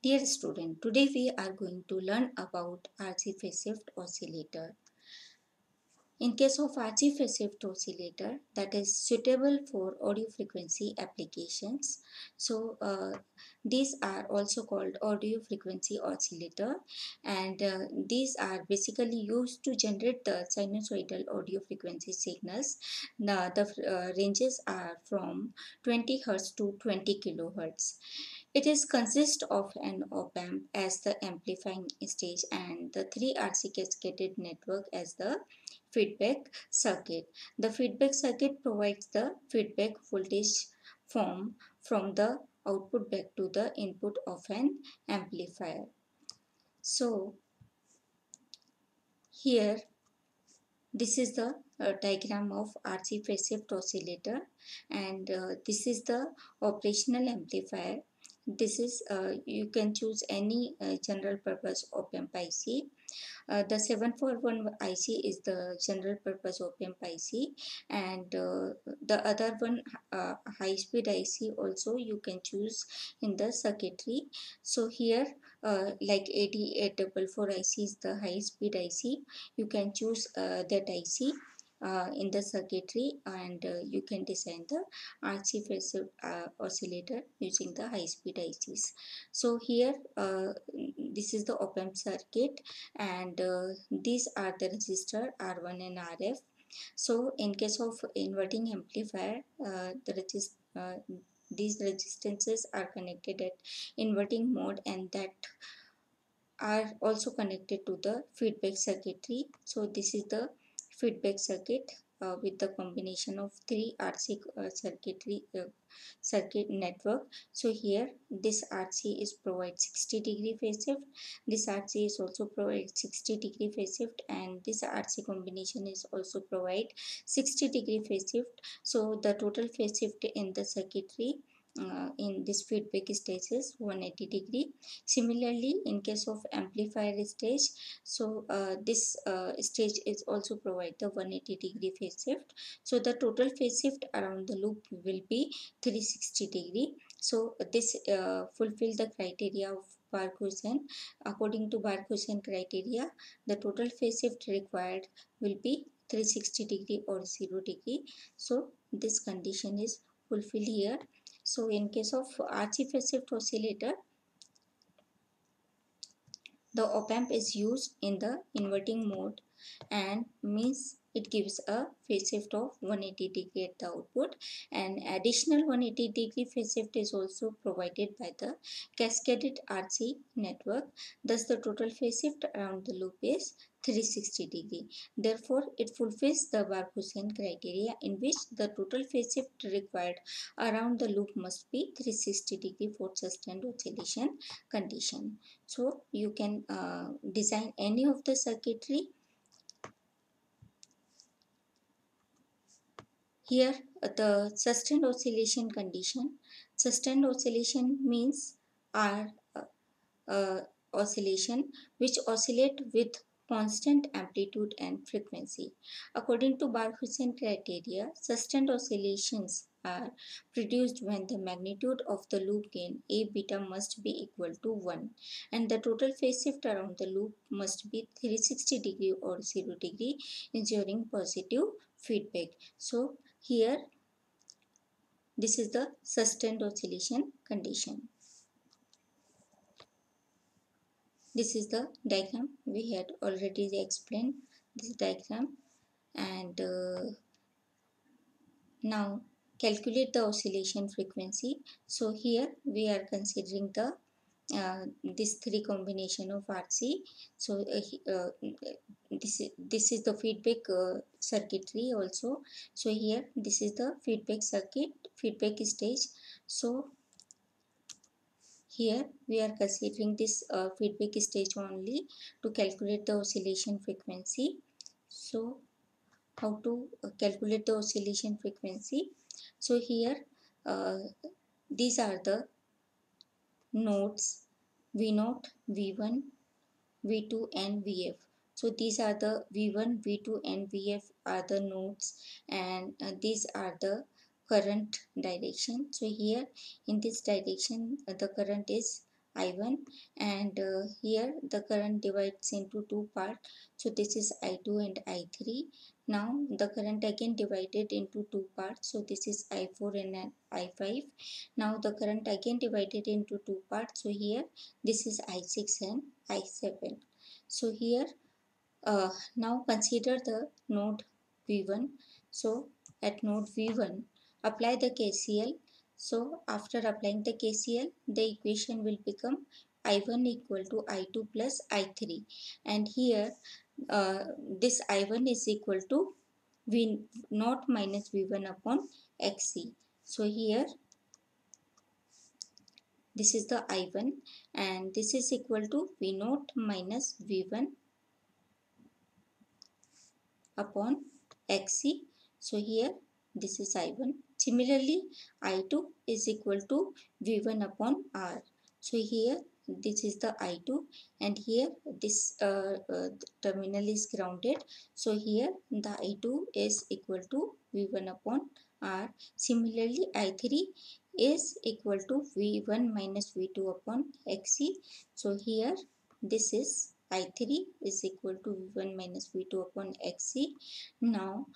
Dear student, today we are going to learn about RC phase shift oscillator. In case of RC phase shift oscillator that is suitable for audio frequency applications. So uh, these are also called audio frequency oscillator and uh, these are basically used to generate the sinusoidal audio frequency signals. Now the uh, ranges are from 20 Hz to 20 kilohertz. It is consist of an op-amp as the amplifying stage and the three RC cascaded network as the feedback circuit. The feedback circuit provides the feedback voltage form from the output back to the input of an amplifier. So here this is the uh, diagram of RC phase shift oscillator and uh, this is the operational amplifier this is uh, you can choose any uh, general purpose op-amp IC uh, the 741 IC is the general purpose op-amp IC and uh, the other one uh, high speed IC also you can choose in the circuitry. So here uh, like 8844 IC is the high speed IC you can choose that IC in the circuitry and uh, you can design the RC phase uh, oscillator using the high speed ICs. So here uh, this is the op-amp circuit and uh, these are the resistor R1 and RF. So in case of inverting amplifier uh, the resist these resistances are connected at inverting mode and that are also connected to the feedback circuitry. So this is the feedback circuit uh, with the combination of three RC uh, circuitry uh, circuit network. So here this RC is provide 60 degree phase shift. This RC is also provide 60 degree phase shift and this RC combination is also provide 60 degree phase shift. So the total phase shift in the circuitry uh, in this feedback stage is 180 degree similarly in case of amplifier stage so uh, this uh, stage is also provide the 180 degree phase shift so the total phase shift around the loop will be 360 degree so this uh, fulfill the criteria of Barkhausen. According to Barkhausen criteria, the total phase shift required will be 360 degree or 0 degree. So this condition is fulfilled here so in case of shift oscillator, the op-amp is used in the inverting mode and means it gives a phase shift of 180 degree at the output and additional 180 degree phase shift is also provided by the cascaded RC network. Thus the total phase shift around the loop is 360 degree. Therefore, it fulfills the Barkhausen criteria in which the total phase shift required around the loop must be 360 degree for sustained oscillation condition. So, you can uh, design any of the circuitry Here the sustained oscillation condition. Sustained oscillation means are uh, uh, oscillation which oscillate with constant amplitude and frequency. According to Barkhausen criteria, sustained oscillations are produced when the magnitude of the loop gain A beta must be equal to 1 and the total phase shift around the loop must be 360 degree or 0 degree ensuring positive feedback. So here, this is the sustained oscillation condition. This is the diagram we had already explained this diagram and uh, now calculate the oscillation frequency. So here we are considering the uh, this three combination of RC. So uh, uh, this is this is the feedback uh, circuitry also. So here this is the feedback circuit feedback stage. So here we are considering this uh, feedback stage only to calculate the oscillation frequency. So how to calculate the oscillation frequency? So here these are the nodes V0, V1, V2 and Vf. So these are the V1, V2 and Vf are the nodes and uh, these are the current direction. So here in this direction uh, the current is I1 and uh, here the current divides into two parts so this is I2 and I3 now the current again divided into two parts. So this is I4 and I5 now the current again divided into two parts. So here this is I6 and I7 so here uh, now consider the node V1 so at node V1 apply the KCL so after applying the KCL, the equation will become I1 equal to I2 plus I3 and here uh, this I1 is equal to V naught minus V1 upon XC. So here this is the I1 and this is equal to V naught minus V1 upon XC. So here this is I1 Similarly, I2 is equal to V1 upon R. So here this is the I2 and here this uh, uh, terminal is grounded. So here the I2 is equal to V1 upon R. Similarly, I3 is equal to V1 minus V2 upon XC. So here this is I3 is equal to V1 minus V2 upon XC. Now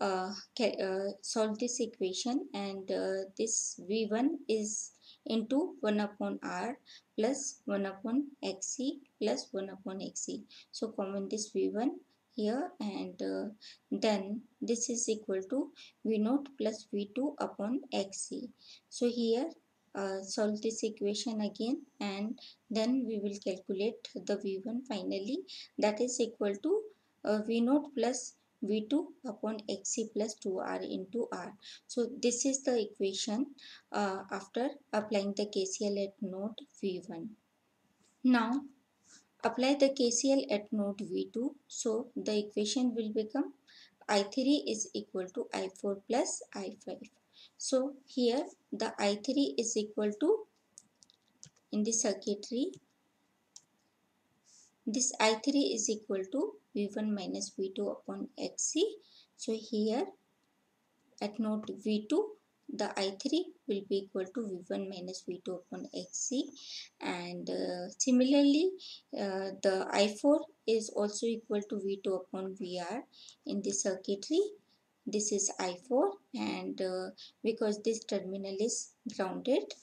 uh, uh, solve this equation and uh, this v1 is into 1 upon r plus 1 upon xc plus 1 upon xc so common this v1 here and uh, then this is equal to v naught plus v2 upon xc so here uh, solve this equation again and then we will calculate the v1 finally that is equal to uh, v naught plus V2 upon Xc plus 2R into R. So this is the equation uh, after applying the KCL at node V1. Now apply the KCL at node V2. So the equation will become I3 is equal to I4 plus I5. So here the I3 is equal to in the circuitry this I3 is equal to V1 minus V2 upon XC. So here at node V2 the I3 will be equal to V1 minus V2 upon XC and uh, similarly uh, the I4 is also equal to V2 upon VR in the circuitry this is I4 and uh, because this terminal is grounded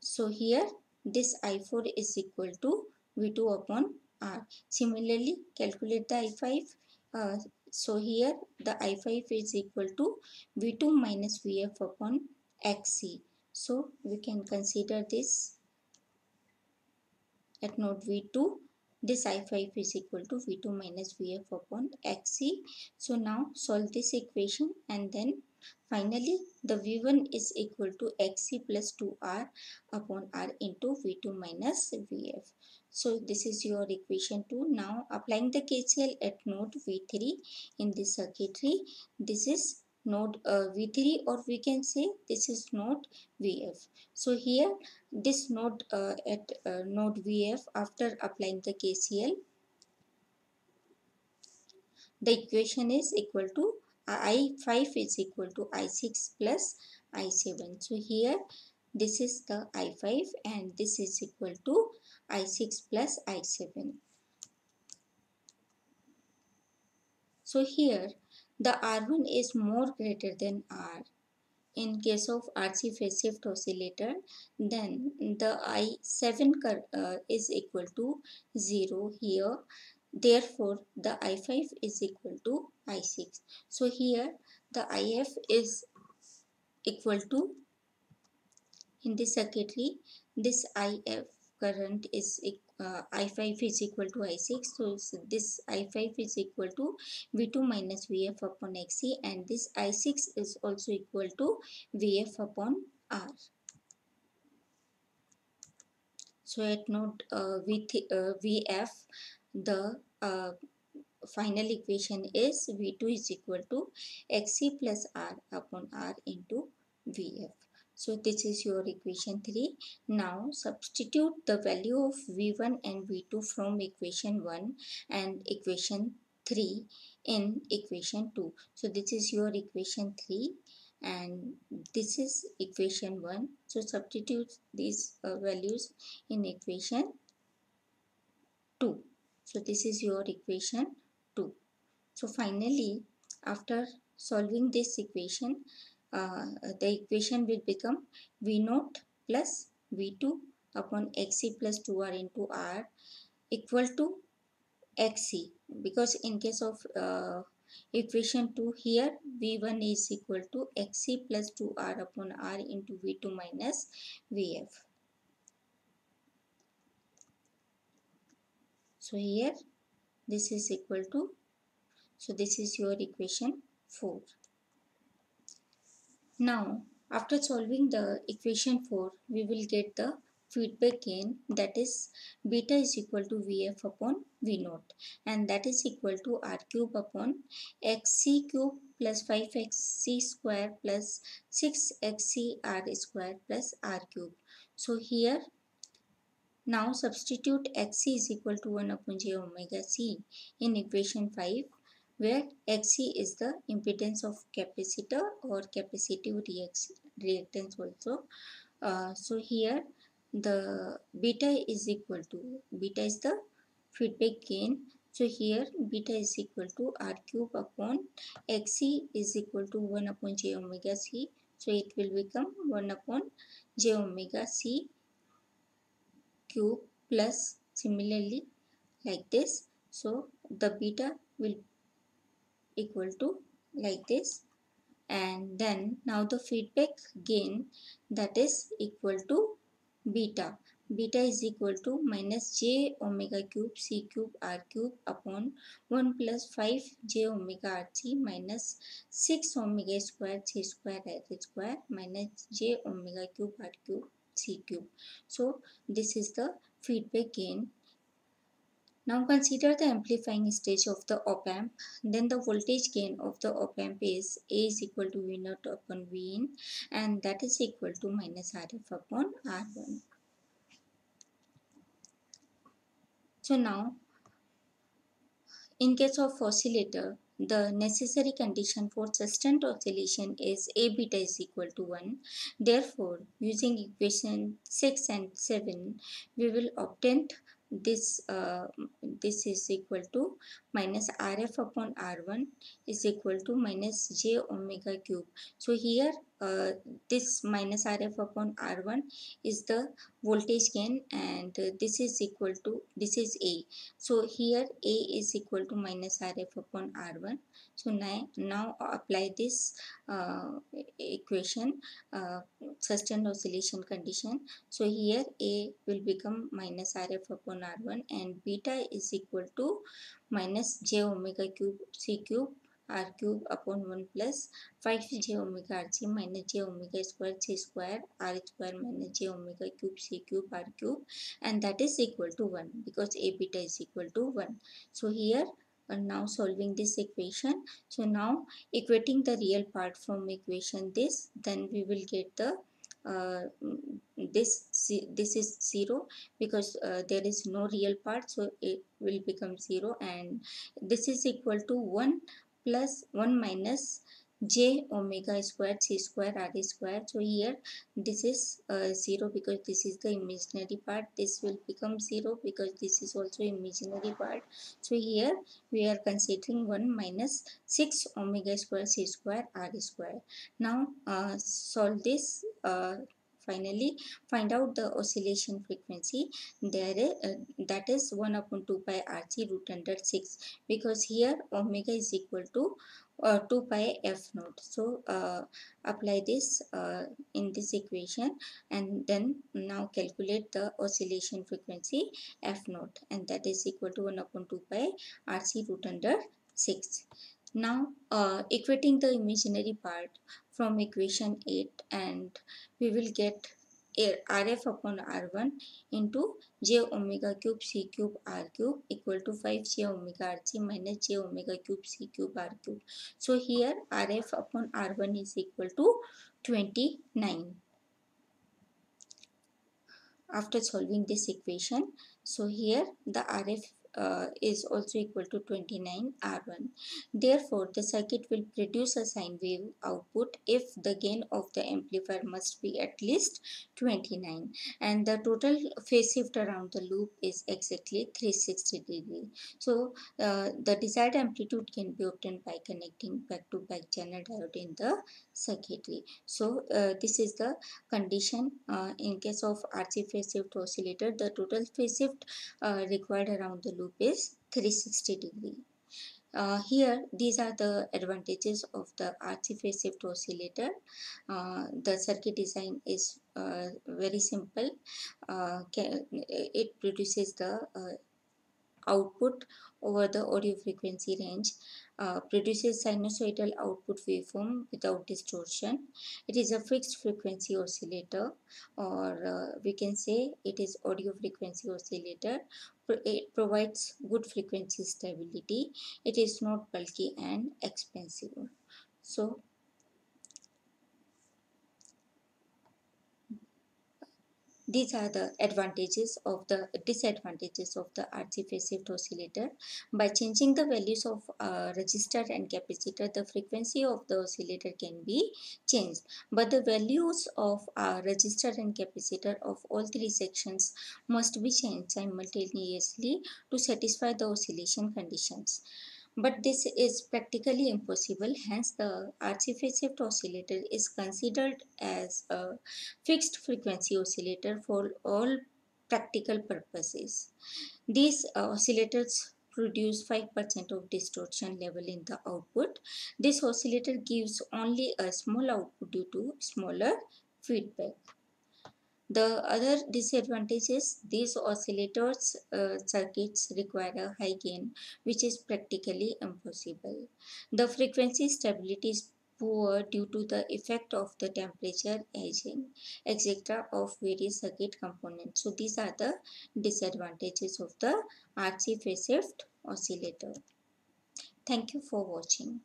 so here this I4 is equal to V2 upon R. Similarly, calculate the I5. Uh, so here the I5 is equal to V2 minus VF upon XC. So we can consider this at node V2 this I5 is equal to V2 minus VF upon XC. So now solve this equation and then finally the V1 is equal to XC plus 2R upon R into V2 minus VF. So this is your equation 2. Now applying the KCL at node V3 in this circuitry. This is node uh, V3 or we can say this is node VF. So here this node uh, at uh, node VF after applying the KCL the equation is equal to I5 is equal to I6 plus I7. So here this is the I5 and this is equal to I6 plus I7. So here the R1 is more greater than R. In case of RC phase shift oscillator, then the I7 uh, is equal to 0 here. Therefore, the I5 is equal to I6. So here the IF is equal to in this circuitry this IF current is uh, I5 is equal to I6 so this I5 is equal to V2 minus VF upon XC and this I6 is also equal to VF upon R. So at node uh, uh, VF the uh, final equation is V2 is equal to XC plus R upon R into VF. So this is your equation 3. Now substitute the value of V1 and V2 from equation 1 and equation 3 in equation 2. So this is your equation 3 and this is equation 1 so substitute these uh, values in equation 2 so this is your equation 2 so finally after solving this equation uh, the equation will become v naught plus v2 upon xc plus 2r into r equal to xc because in case of uh, equation 2 here v1 is equal to xc plus 2r upon r into v2 minus vf so here this is equal to so this is your equation 4 now after solving the equation 4 we will get the feedback gain that is beta is equal to Vf upon V naught and that is equal to R cube upon Xc cube plus 5xc square plus 6xc r square plus r cube. So here now substitute xc is equal to 1 upon j omega c in equation 5 where xc is the impedance of capacitor or capacitive reactance also. Uh, so here the beta is equal to beta is the feedback gain. So here beta is equal to r cube upon xc is equal to 1 upon j omega c. So it will become 1 upon j omega c cube plus similarly like this. So the beta will equal to like this and then now the feedback gain that is equal to beta beta is equal to minus j omega cube c cube r cube upon 1 plus 5 j omega rc minus 6 omega square c square r square minus j omega cube r cube c cube. So this is the feedback gain. Now consider the amplifying stage of the op amp. Then the voltage gain of the op amp is A is equal to V naught upon V in and that is equal to minus RF upon R1. So now, in case of oscillator, the necessary condition for sustained oscillation is A beta is equal to 1. Therefore, using equation 6 and 7, we will obtain this uh, this is equal to minus rf upon r1 is equal to minus j omega cube. So here uh, this minus rf upon r1 is the voltage gain and uh, this is equal to this is a. So here a is equal to minus rf upon r1 so now, now apply this uh, equation uh, sustained oscillation condition. So here a will become minus rf upon r1 and beta is equal to minus j omega cube c cube r cube upon 1 plus 5 j omega rc minus j omega square c square r square minus j omega cube c cube r cube and that is equal to 1 because a beta is equal to 1 so here and now solving this equation. So now equating the real part from equation this then we will get the uh, this this is 0 because uh, there is no real part so it will become 0 and this is equal to 1 plus 1 minus j omega squared c square r square. So here this is uh, 0 because this is the imaginary part. This will become 0 because this is also imaginary part. So here we are considering 1 minus 6 omega square c square r square. Now uh, solve this uh, finally find out the oscillation frequency. There uh, that is 1 upon 2 pi rc root under 6 because here omega is equal to uh, 2 pi f naught. So uh, apply this uh, in this equation and then now calculate the oscillation frequency f naught and that is equal to 1 upon 2 pi rc root under 6 now uh, equating the imaginary part from equation 8 and we will get rf upon r1 into j omega cube c cube r cube equal to 5 j omega rc minus j omega cube c cube r cube. So here rf upon r1 is equal to 29. After solving this equation, so here the rf uh, is also equal to 29 R1. Therefore, the circuit will produce a sine wave output if the gain of the amplifier must be at least 29 and the total phase shift around the loop is exactly 360 degree. So, uh, the desired amplitude can be obtained by connecting back-to-back -back channel diode in the circuitry. So, uh, this is the condition uh, in case of RC phase shift oscillator. The total phase shift uh, required around the loop is 360 degree. Uh, here these are the advantages of the RC shift oscillator. Uh, the circuit design is uh, very simple. Uh, it produces the uh, output over the audio frequency range uh, produces sinusoidal output waveform without distortion. It is a fixed frequency oscillator or uh, we can say it is audio frequency oscillator. It provides good frequency stability. It is not bulky and expensive. So These are the advantages of the disadvantages of the RC phase shift oscillator. By changing the values of uh, resistor and capacitor, the frequency of the oscillator can be changed. But the values of uh, resistor and capacitor of all three sections must be changed simultaneously to satisfy the oscillation conditions but this is practically impossible hence the RC shift oscillator is considered as a fixed frequency oscillator for all practical purposes. These uh, oscillators produce 5% of distortion level in the output. This oscillator gives only a small output due to smaller feedback. The other disadvantage is these oscillators uh, circuits require a high gain which is practically impossible. The frequency stability is poor due to the effect of the temperature aging etc of various circuit components. So these are the disadvantages of the RC phase shift oscillator. Thank you for watching.